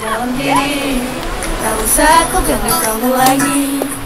dalam diri Tak usah ku jangan kamu lagi.